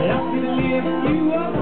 I can lift you up